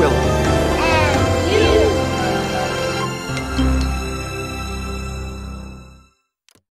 will.